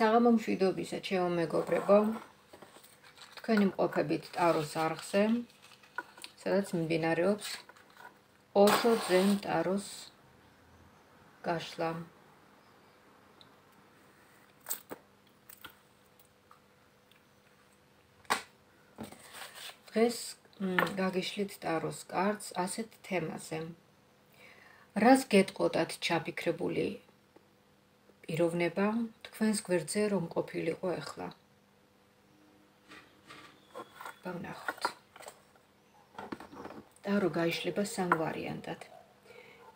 საღამო მშვიდობისა, ჩემო მეგობრებო. თქვენი მყოფებით ტაროს არხზე, სადაც მიმდინარეობს ოშო ძენ ტაროს გაშლა. დღეს გაგიშლით ტაროს კარტს ასეთ თემაზე. რას გეტყოდათ ჩაფიქრებული პიროვნება თქვენს გვერდზე რომ ყოფილიყო ახლა. ბავნახოთ. და რო გაიშლება სამ ვარიანტად.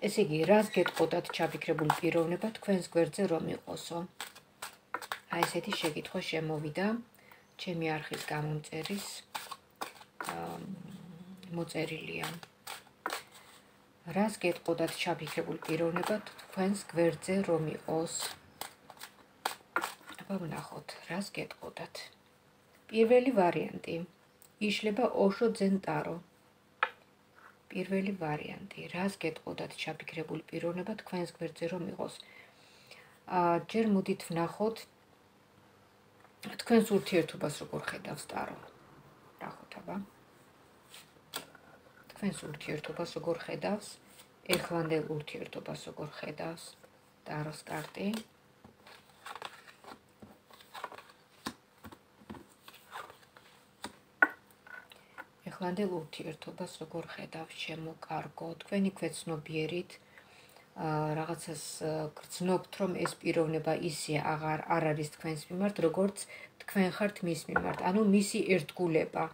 ესე იგი, რას გეტყოდათ ჩაფიქრებული პიროვნება თქვენს გვერდზე რომ იყოსო? აი ესეთი შეკითხვა შემოვიდა ჩემი არხის გამომწერის მოწერილია. რას გეტყოდათ ჩაფიქრებული პიროვნება თქვენს გვერდზე რომ იყოს? აბა ვნახოთ, რას გეტყოდათ. პირველი ვარიანტი. იშლება ოშო ძენტარო. პირველი ვარიანტი. რას გეტყოდათ ჩაფიქრებული პიროვნება თქვენს გვერდზე რომ იყოს? აა ჯერ მოდით ვნახოთ თქვენს ურთიერთობას როგორ ხედავს ტარო. ნახოთ აბა. თქვენს ურთიერთობას როგორ ხედავს? ეხლანდელ ურთიერთობას როგორ ხედავს? ტაროს კარტი. ახლანდელ ურთიერთობას როგორ ხედავ შემოკარგო თქვენი ქვეცნობიერით რაღაცას გრძნობთ რომ ეს პიროვნება ისე აღარ არ არის თქვენს მიმართ როგორც თქვენ ხართ მის მიმართ. ანუ მისი ერთგულება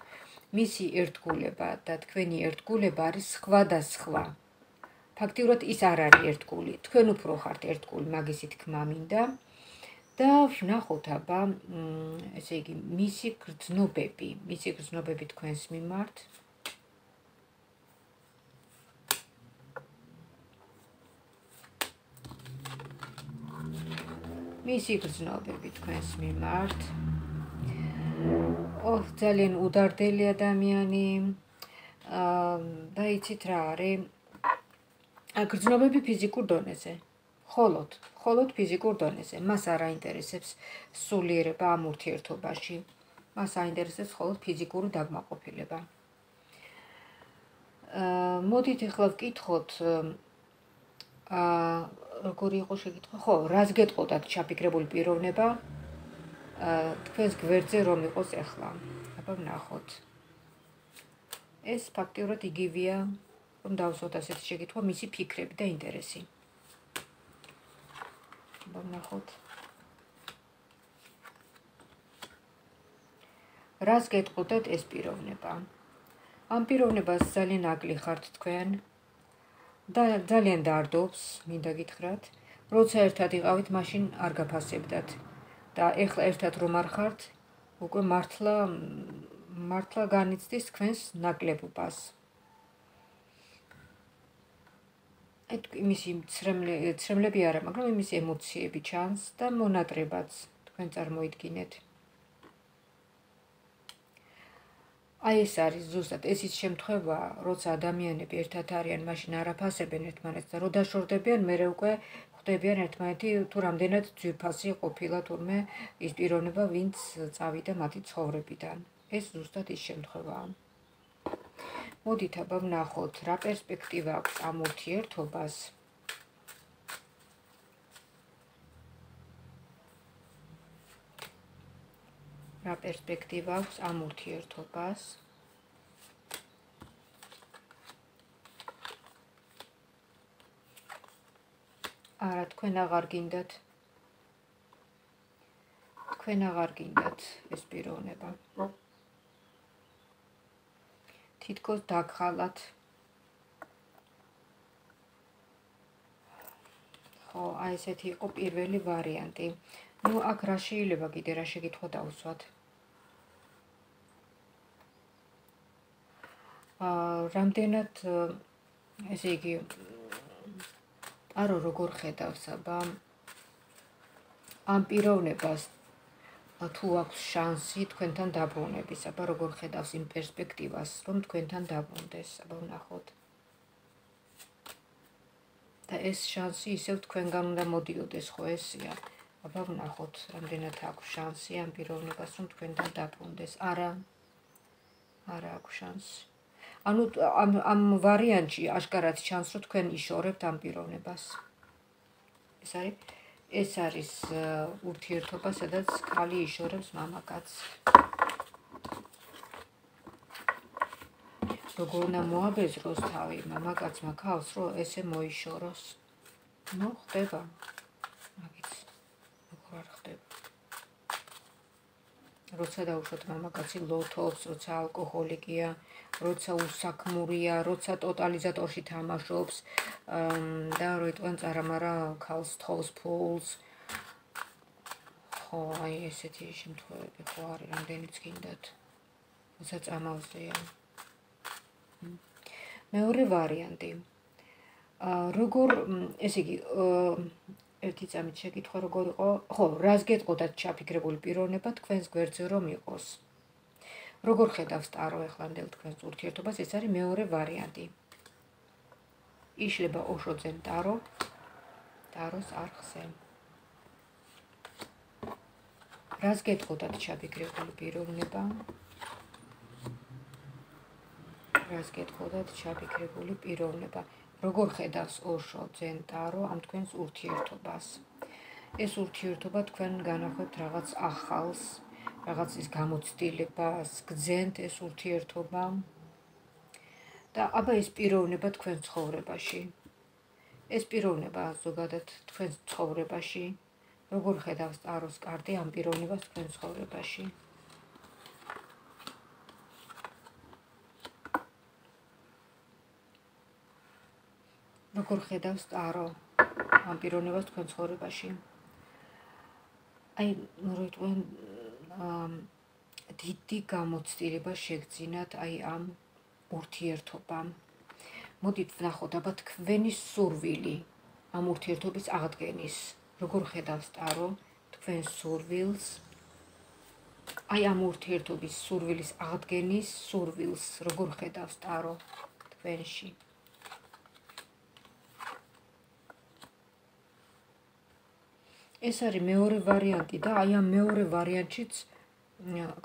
მისი ერთგულება და თქვენი ერთგულება არის სხვა და სხვა. ფაქტიურად ის არ არის ერთგული. თქვენ უფრო ხართ ერთგული მაგისი თქმა მინდა და ვნახოთ აბა ესე იგი მისი გრძნობები, მისი გრძნობები თქვენს მიმართ. მისი გრძნობები თქვენს მიმართ. ოჰ, ძალიან უდარდელი ადამიანი. აა და იცით რა არის? გრძნობები ფიზიკურ დონეზე. холод, холод ფიზიკურ დონეზე. მას არ აინტერესებს სულიერება ამ ურთიერთობაში. მას აინტერესებს ხოლოდ ფიზიკური დაგმაყოფილება. აა მოდით ახლა ვკითხოთ აა როგორი იყო შეკითხვა? ხო, რას გეტყოდათ ჩაფიქრებული პიროვნება? აა თქვენს გვერდზე რომ იყოს ახლა. აბა ვნახოთ. ეს ფაქტიურად იგივეა, რომ დავსვათ ასეთი შეკითხვა, მისი ფიქრები და ინტერესი. ვნახოთ. რას გეტყოდეთ ეს პიროვნება? ამ პიროვნებას ძალიან აკლი ხართ თქვენ და ძალიან დარდობს, მინდა გითხრათ, როცა ერთად იყავით, მაშინ არ გაფასებდათ და ეხლა ერთად რომ არ ხართ, უკვე მართლა მართლა განიცდის თქვენს ნაკლებობას. აი იმისი ცრემლები არა, მაგრამ იმისი ემოციები ჩანს და მონატრებაც თქვენ წარმოიდგინეთ. აი ეს არის ზუსტად ეს ის შემთხვევა, როცა ადამიანები ერთად არიან, მაშინ არაფასებენ ერთმანეთს და რო დაშორდებიან, მე უკვე ხვდებიან ერთმანეთი თუ რამდენად ძვირფასი ყოფილა თურმე ის პიროვნება, ვინც წავიდა მათი ცხოვრებიდან. ეს ზუსტად ის შემთხვევაა. მოდით აბა ვნახოთ რა პერსპექტივა აქვს ამ ურთიერთობას? რა პერსპექტივა აქვს ამ ურთიერთობას? არა თქვენ აღარ გინდათ. თქვენ აღარ გინდათ ეს პიროვნება თითქოს დაგხალათ. ხო, აი ესეთი იყო პირველი ვარიანტი. ну აქ რა შეიძლება კიდე რა შეკითხვა დავუსვათ? აა რამდენად ესე იგი არო როგორ ხედავს აბა ამ პიროვნებას თუ აქვს შანსი თქვენთან დაბრუნების, აბა როგორ ხედავს იმ პერსპექტივას, რომ თქვენთან დაბრუნდეს, აბა ვნახოთ. და ეს შანსი ისევ თქვენგან უნდა მოდიოდეს, ხო ესია? აბა ვნახოთ, რამდენად აქვს შანსი ამ პიროვნებას, რომ თქვენთან დაბრუნდეს. არა. არა აქვს შანსი. ანუ ამ ამ ვარიანტში აშკარად ჩანს, რომ თქვენ იშორებთ ამ პიროვნებას. ეს არის ეს არის ურთიერთობა, სადაც კალი იშორებს მამაკაცს. როგორ უნდა მოაბეზროს თავი მამაკაცმა ქალს, რომ ესე მოიშოროს. ნუ ხდება. მაგის როგორ არ ხდება. როცა დაუშვათ მამაკაცი ლოთობს, როცა ალკოჰოლიკია, როცა უსაქმურია, როცა ტოტალიზატორში თამაშობს და როიტყვენ წარამარა ქალს თხოვს ფულს. ხო, აი ესეთი შემთხვევები ხო არის, რამდენიც გინდათ. როცა წამავზეა. მეორე ვარიანტი. აა როგორ ესე იგი ერთი წამით შეკითხვა როგორ იყო? ხო, რას გეტყოდათ ჩაფიქრებული პიროვნება თქვენს გვერდზე რომ იყოს? როგორ ხედავს ტარო ეხლანდელ თქვენს ურთიერთობას? ეს არის მეორე ვარიანტი. იშლება ოშოძენ ტარო ტაროს არხზე. რას გეტყოდათ ჩაფიქრებული პიროვნება? რას გეტყოდათ ჩაფიქრებული პიროვნება? როგორ ხედავს ოშო ძენ ტარო ამ თქვენს ურთიერთობას? ეს ურთიერთობა თქვენ განახვეთ რაღაც ახალს, რაღაცის გამოცდილებას, გძენთ ეს ურთიერთობა. და აბა ეს პიროვნება თქვენ ცხოვრებაში. ეს პიროვნება ზოგადად თქვენ ცხოვრებაში როგორ ხედავს ტაროს კარტი ამ პიროვნებას თქვენ ცხოვრებაში? როგორ ხედავს ტარო ამ პიროვნებას თქვენ ცხოვრებაში? აი, ნუ როიტყვენ დიდი გამოცდილება შეგძინათ აი ამ ურთიერთობამ. მოდით ვნახოთ აბა თქვენი სურვილი ამ ურთიერთობის აღდგენის. როგორ ხედავს ტარო თქვენ სურვილს? აი ამ ურთიერთობის სურვილის აღდგენის სურვილს როგორ ხედავს ტარო თქვენში? ეს არის მეორე ვარიანტი და აი ამ მეორე ვარიანტშიც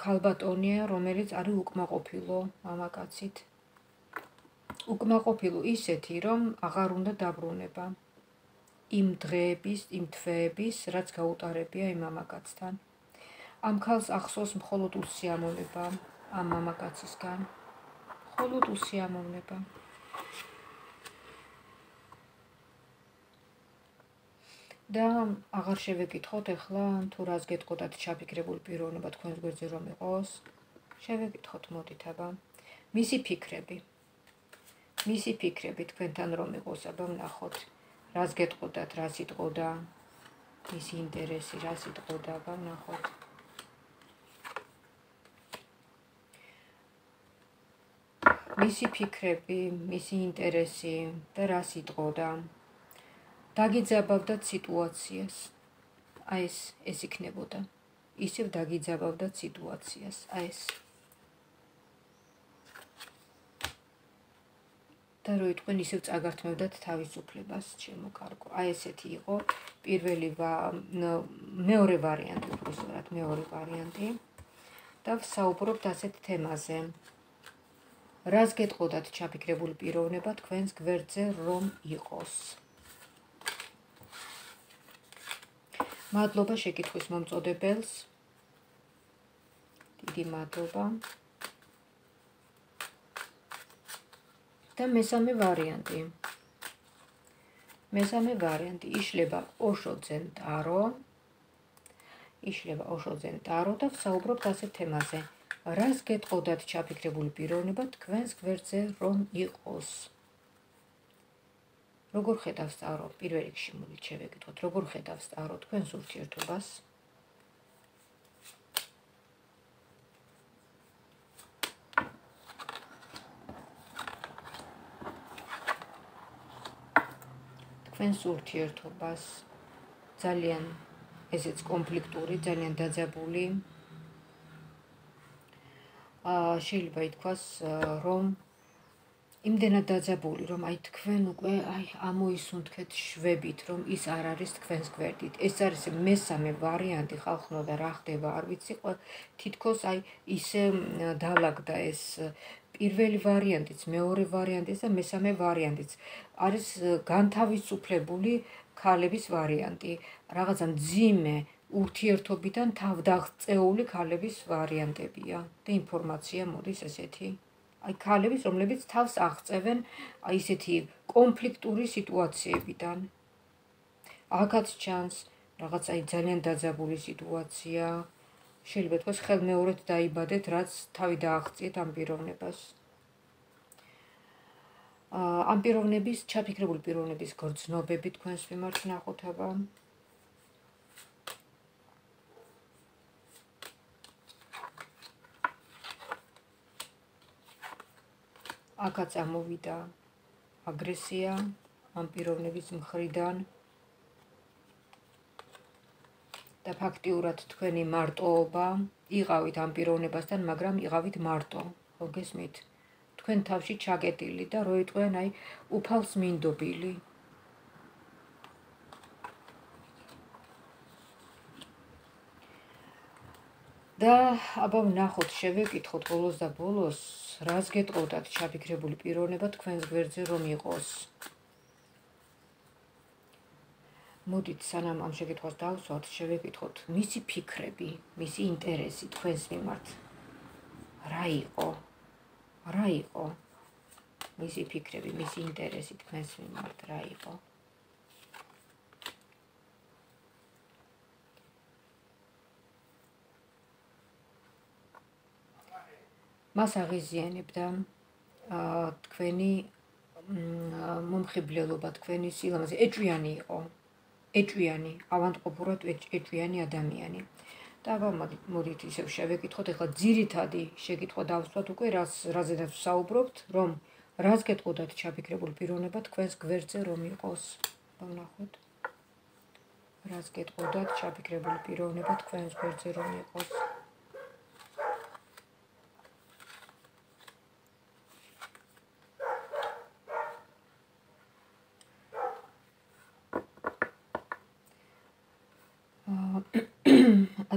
ქალბატონია, რომელიც არის უკმაყოფილო მამაკაცით. უკმაყოფილო ისეთი, რომ აღარ უნდა დაბრუნება იმ დღეების, იმ თვეების, რაც გაუტარებია იმ მამაკაცთან. ამ ქალს ახსოვს მხოლოდ უსიამოვნება ამ მამაკაცისგან. მხოლოდ უსიამოვნება. და აღარ შევეკითხოთ ახლა თუ რას გეტყოდათ ჩაფიქრებული პიროვნება თქვენს გვერდზე რომ იყოს. შევეკითხოთ მოდით აბა. მისი ფიქრები. მისი ფიქრები თქვენთან რომ იყოს, აბა ვნახოთ. რას გეტყოდათ, რას იტყოდა? მისი ინტერესი რას იტყოდა, აბა ვნახოთ. მისი ფიქრები, მისი ინტერესი და რას იტყოდა? დაგიძაბავდა სიტუაციას. აი ეს ეს იქნებოდა. ისევ დაგიძაბავდა სიტუაციას. აი ეს. და რო იტყვენ ისევ წაგართმევდათ თავისუფლებას, ჩემო კარგო. აი ესეთი იყო პირველი მეორე ვარიანტი, უბრალოდ მეორე ვარიანტი. და საუბრობთ ასეთ თემაზე. რას გეტყოდათ ჩაფიქრებული პიროვნება თქვენს გვერდზე რომ იყოს? მადლობა შეკითხვის მომწოდებელს. დიდი მადლობა. და მესამე ვარიანტი. მესამე ვარიანტი იშლება ოშოძენ ტარო. იშლება ოშოძენ ტარო და საუბრობთ ასეთ თემაზე. რას გეტყოდათ ჩაფიქრებული პიროვნება თქვენს გვერდზე რომ იყოს? როგორ ხედავს წარო პირველ რიგში მოდით შევეკითხოთ როგორ ხედავს წარო თქვენს ურთიერთობას? თქვენს ურთიერთობას ძალიან ესეც კონფლიქტური ძალიან დაძაბული. აა შეიძლება ითქვას რომ იმდენად დაძაბული, რომ აი თქვენ უკვე აი ამოისუნთქეთ შვებით, რომ ის არ არის თქვენს გვერდით. ეს არის მესამე ვარიანტი ხალხნო და რა ხდება, არ ვიცი, თითქოს აი ისე დაალაგდა ეს პირველი ვარიანტიც, მეორე ვარიანტიც და მესამე ვარიანტიც. არის განთავისუფლებული ქალების ვარიანტი. რაღაცა ძიმე ურთიერთობიდან თავდაღწეული ქალების ვარიანტებია და ინფორმაცია მოდის ესეთი. აი ქალების, რომლებიც თავს აღწევენ აი ესეთი კონფლიქტური სიტუაციებიდან. აქაც ჩანს რაღაც აი ძალიან დაძაბული სიტუაცია. შეიძლება თქვას ხელმეორედ დაიბადეთ, რაც თავი დააღწიეთ ამ პიროვნებას. აა ამ პიროვნების, ჩაფიქრებული პიროვნების გრძნობები თქვენს მიმართ ნახოთება. აქაც ამოვიდა აგრესია ამ პიროვნების მხრიდან და ფაქტიურად თქვენი მარტოობა იყავით ამ პიროვნებასთან, მაგრამ იყავით მარტო. ხო გესმით? თქვენ თავში ჩაკეტილი და რო იტყვენ აი უფალს მინდობილი. და აბა ვნახოთ, შევეკითხოთ ბოლოს და ბოლოს რას გეტყოდათ ჩაფიქრებული პიროვნება თქვენს გვერდზე რომ იყოს? მოდით სანამ ამ შეკითხვას დავსვათ, შევეკითხოთ მისი ფიქრები, მისი ინტერესი თქვენს მიმართ. რა იყო? რა იყო? მისი ფიქრები, მისი ინტერესი თქვენს მიმართ რა იყო? მას აღიზიანებდა აა თქვენი მომხიბლელობა, თქვენი სილამაზე. ეჭვიანი იყო. ეჭვიანი, ავანტყოფურად ეჭვიანი ადამიანი. და მოდით ისევ შევეკითხოთ, ეხლა ძირითადი შეკითხვა დავსვათ უკვე, რას რაზედაც საუბრობთ, რომ რას გეტყოდათ ჩაფიქრებული პიროვნება თქვენს გვერდზე რომ იყოს. ვნახოთ. რას გეტყოდათ ჩაფიქრებული პიროვნება თქვენს გვერდზე რომ იყოს.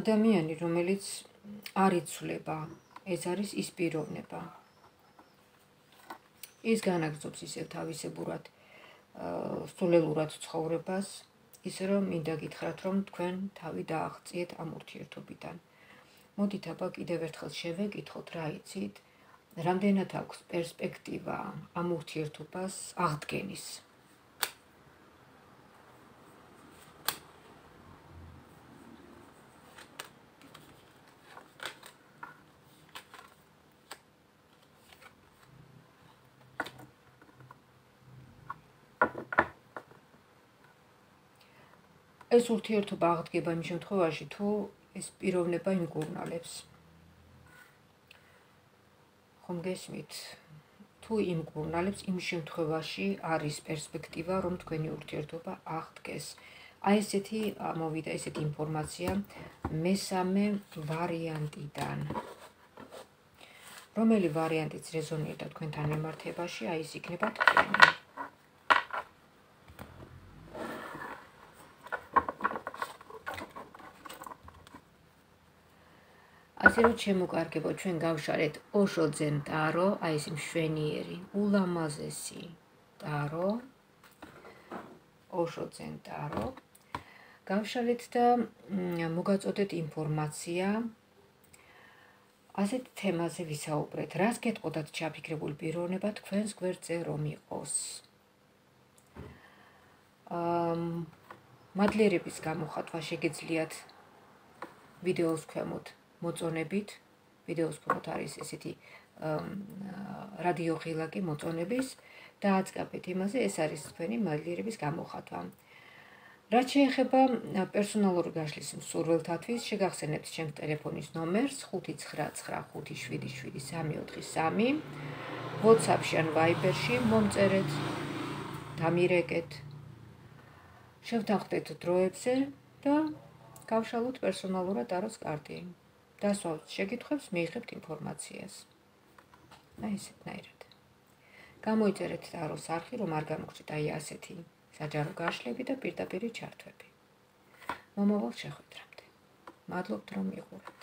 ადამიანი, რომელიც არ იცვლება, ეს არის ის პიროვნება. ის განაგზობს ისევ თავისებურად სულელურად ცხოვრებას, ისე რომ მინდა გითხრათ, რომ თქვენ თავი დააღწიეთ ამ ურთიერთობიდან. მოდით აბა კიდევ ერთხელ შევეკითხოთ, რა იცით? რამდენად აქვს პერსპექტივა ამ ურთიერთობას აღდგენის? ეს ურთიერთობა აღდგება იმ შემთხვევაში, თუ ეს პიროვნება იმკურნალებს. ხომ გესმით? თუ იმკურნალებს იმ შემთხვევაში არის პერსპექტივა, რომ თქვენი ურთიერთობა აღდგეს. აი ესეთი მოვიდა ესეთი ინფორმაცია მესამე ვარიანტიდან. რომელი ვარიანტიც რეზონირდა თქვენთან მიმართებაში, აი ეს იქნება თქვენი. ასე რომ შემოკარგებო ჩვენ გავშალეთ ოშო ძენ ტარო, აი ეს მშვენიერი, ულამაზესი ტარო. ოშო ძენ ტარო. გავშალეთ და მოგაწოდეთ ინფორმაცია ასეთ თემაზე ვისაუბრეთ. რას გეტყოდათ ჩაფიქრებული პიროვნება თქვენს გვერდზე რომ იყოს? აა მადლიერების გამოხატვა შეგეძლიათ ვიდეოს ქვემოთ. მოწონებით ვიდეოს ფოტო არის ესეთი რადიო ღილაკი მოწონების და აწკაპეთ იმაზე ეს არის თქვენი მადლიერების გამოხატვა. რაც შეეხება პერსონალური გაშლის მსურველთათვის, შეგახსენებთ ჩემს ტელეფონის ნომერს 599777343. WhatsApp-ში ან Viber-ში მომწერეთ, დამირეკეთ. შევთანხმდეთ დროებზე და გავშალოთ პერსონალურად აროს კარტი. დასვავთ შეკითხვებს, მიიღებთ ინფორმაციას. აი ესეთნაირად. გამოიწერეთ ტაროს არხი, რომ არ გამოგჭირთ აი ასეთი საჯარო გაშლები და პირდაპირი ჩართვები. მომავალ შეხვედრამდე. მადლობთ რომ იყურებთ.